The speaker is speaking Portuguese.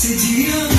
Sediando